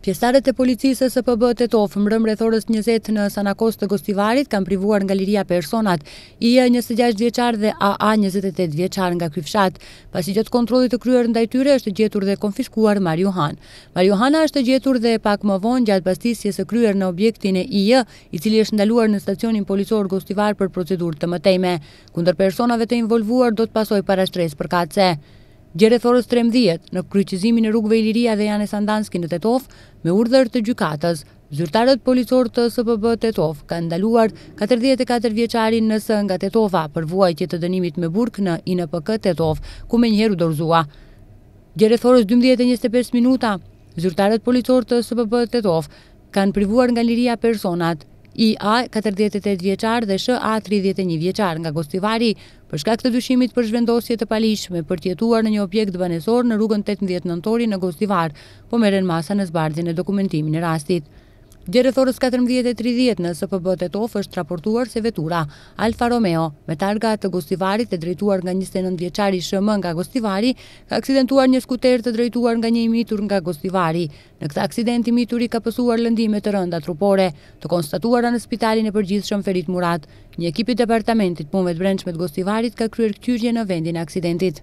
Pjesëtarët e policisë së SPB Tetovë, mbrëmë rreth orës 20 në Senakos të Gostivarit, kanë privuar nga liria personat, IE 26 vjeçar dhe AA 28 vjeçar nga ky fshat, pasi gjatë kontrollit të kryer ndaj tyre është gjetur dhe konfiskuar marijuhan. Marijuhana është gjetur dhe pak më vonë gjatë bastisjes së kryer në objektin e IE, i cili është ndaluar në stacionin policor Gostivar për procedurë të mëtejme. Kundër personave të involvuar do të pasojë parashtresë përkatëse. Dje rreth orës trembëdhjetë, në kryqëzimin e rrugëve Iliria dhe Jane Sandanski në Tetovë, me urdhër të gjykatës, zyrtarët policorë të SPB Tetovë kanë ndaluar katërdhjetë e katër vjeçarin NS nga Tetova për vuajtje të dënimit me burg në INPK Tetovë, ku menjëherë u dorëzua. Dje rreth orës dymbëdhjetë e njëzet e pesë minuta, zyrtarët policorë të SPB Tetovë kanë privuar nga liria personat, IA, katërdhjetë e tetë vjeçar dhe SH-A, tridhjetë e një vjeçar nga Gostivari, Për shkak të dyshimit për zhvendosje të paligjshme për të jetuar në një objekt banesor në rrugën tetëmbëdhjetë Nëntori në Gostivar, po merren masa në zbardhjen e dokumentimin e rastit. Dje rreth orës katërmbëdhjetë e tridhjetë në SPB Tetovë është raportuar se vetura Alfa Romeo, me targa të Gostivarit e drejtuar nga njëzet e nëntë vjeçari SHM nga Gostivari, ka aksidentuar një skuter të drejtuar nga një i mitur nga Gostivari. Në këtë aksident i mituri ka pësuar lëndime të rënda trupore, të konstatuara në Spitalin e Përgjithshëm Ferit Murat. Një ekip i Departamentit të Punëve të Brendshme të Gostivarit ka kryer këqyrje në vendin e aksidentit.